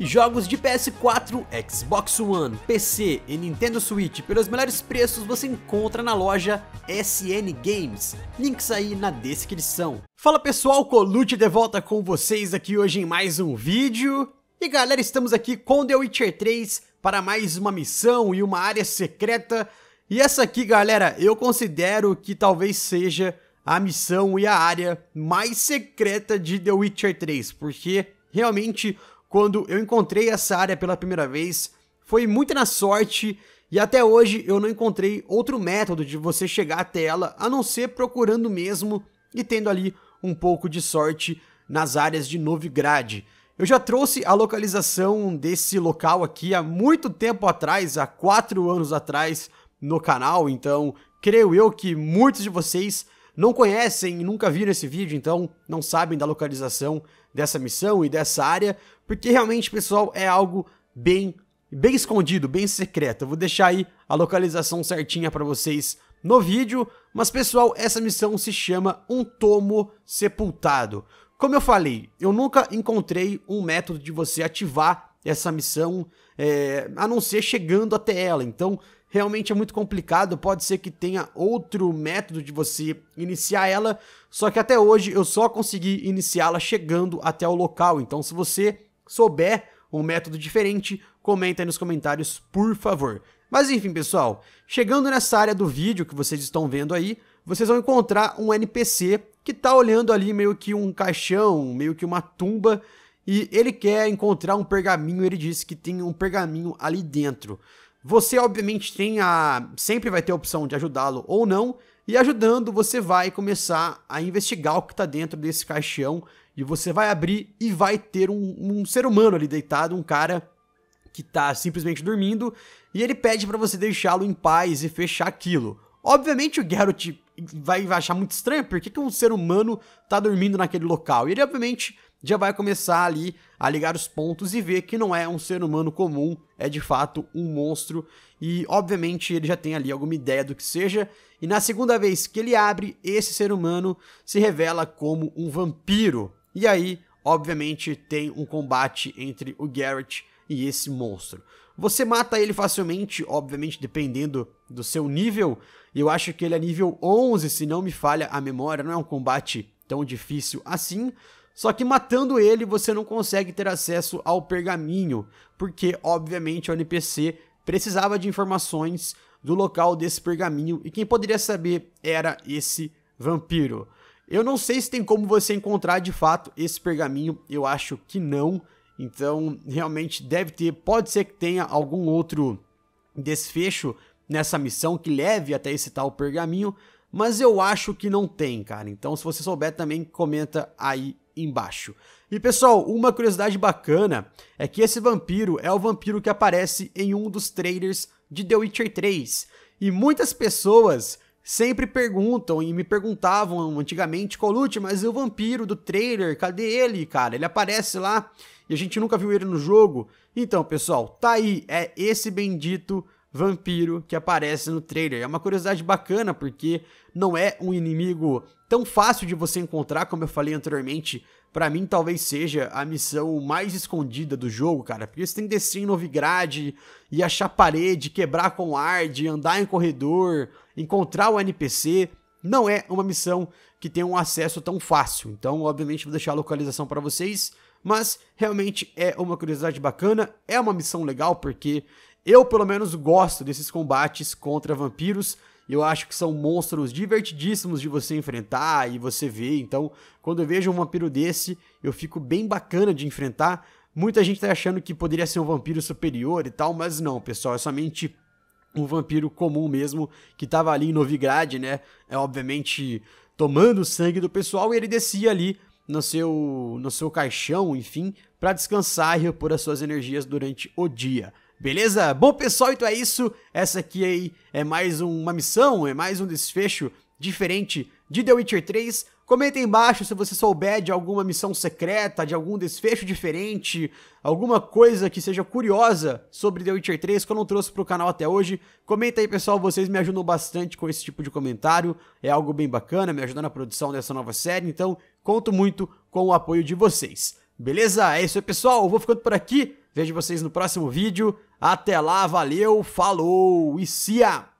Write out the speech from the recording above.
Jogos de PS4, Xbox One, PC e Nintendo Switch pelos melhores preços você encontra na loja SN Games. Links aí na descrição. Fala pessoal, Colute de volta com vocês aqui hoje em mais um vídeo. E galera, estamos aqui com The Witcher 3 para mais uma missão e uma área secreta. E essa aqui, galera, eu considero que talvez seja a missão e a área mais secreta de The Witcher 3, porque realmente quando eu encontrei essa área pela primeira vez, foi muito na sorte e até hoje eu não encontrei outro método de você chegar até ela a não ser procurando mesmo e tendo ali um pouco de sorte nas áreas de Novigrad. Eu já trouxe a localização desse local aqui há muito tempo atrás, há quatro anos atrás no canal, então creio eu que muitos de vocês não conhecem e nunca viram esse vídeo, então não sabem da localização dessa missão e dessa área, porque realmente, pessoal, é algo bem, bem escondido, bem secreto. Eu vou deixar aí a localização certinha para vocês no vídeo, mas pessoal, essa missão se chama Um Tomo Sepultado. Como eu falei, eu nunca encontrei um método de você ativar essa missão, é, a não ser chegando até ela, então realmente é muito complicado, pode ser que tenha outro método de você iniciar ela, só que até hoje eu só consegui iniciá-la chegando até o local, então se você souber um método diferente, comenta aí nos comentários, por favor. Mas enfim, pessoal, chegando nessa área do vídeo que vocês estão vendo aí, vocês vão encontrar um NPC que tá olhando ali meio que um caixão, meio que uma tumba, e ele quer encontrar um pergaminho, ele disse que tem um pergaminho ali dentro. Você, obviamente, tem a. sempre vai ter a opção de ajudá-lo ou não. E ajudando, você vai começar a investigar o que está dentro desse caixão. E você vai abrir e vai ter um, um ser humano ali deitado, um cara que está simplesmente dormindo. E ele pede para você deixá-lo em paz e fechar aquilo. Obviamente o Geralt vai achar muito estranho, por que, um ser humano tá dormindo naquele local? E ele obviamente já vai começar ali a ligar os pontos e ver que não é um ser humano comum, é de fato um monstro. E obviamente ele já tem ali alguma ideia do que seja. E na segunda vez que ele abre, esse ser humano se revela como um vampiro. E aí, obviamente, tem um combate entre o Garrett e esse monstro. Você mata ele facilmente, obviamente, dependendo do seu nível. Eu acho que ele é nível 11, se não me falha a memória. Não é um combate tão difícil assim. Só que matando ele, você não consegue ter acesso ao pergaminho, porque obviamente o NPC precisava de informações do local desse pergaminho e quem poderia saber era esse vampiro. Eu não sei se tem como você encontrar de fato esse pergaminho, eu acho que não. Então, realmente deve ter, pode ser que tenha algum outro desfecho nessa missão que leve até esse tal pergaminho, mas eu acho que não tem, cara. Então, se você souber também, comenta aí embaixo. E pessoal, uma curiosidade bacana é que esse vampiro é o vampiro que aparece em um dos trailers de The Witcher 3. E muitas pessoas sempre perguntam e me perguntavam antigamente, Colute, mas o vampiro do trailer, cadê ele, cara? Ele aparece lá e a gente nunca viu ele no jogo. Então, pessoal, tá aí, é esse bendito vampiro que aparece no trailer. É uma curiosidade bacana porque não é um inimigo tão fácil de você encontrar, como eu falei anteriormente. Para mim, talvez seja a missão mais escondida do jogo, cara. Porque você tem que descer em Novigrad e achar parede, quebrar com Ard, andar em corredor, encontrar o NPC. Não é uma missão que tem um acesso tão fácil. Então, obviamente, vou deixar a localização para vocês. Mas realmente é uma curiosidade bacana. É uma missão legal porque eu, pelo menos, gosto desses combates contra vampiros. Eu acho que são monstros divertidíssimos de você enfrentar e você ver. Então, quando eu vejo um vampiro desse, eu fico bem bacana de enfrentar. Muita gente tá achando que poderia ser um vampiro superior e tal, mas não, pessoal, é somente um vampiro comum mesmo, que tava ali em Novigrad, né? É obviamente tomando o sangue do pessoal e ele descia ali no seu no seu caixão, enfim, para descansar e repor as suas energias durante o dia. Beleza? Bom, pessoal, então é isso. Essa aqui aí é mais uma missão, é mais um desfecho diferente de The Witcher 3. Comenta aí embaixo se você souber de alguma missão secreta, de algum desfecho diferente, alguma coisa que seja curiosa sobre The Witcher 3 que eu não trouxe pro canal até hoje. Comenta aí, pessoal, vocês me ajudam bastante com esse tipo de comentário. É algo bem bacana, me ajuda na produção dessa nova série, então conto muito com o apoio de vocês. Beleza? É isso aí, pessoal. Eu vou ficando por aqui. Vejo vocês no próximo vídeo. Até lá, valeu, falou e cia!